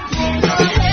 Later.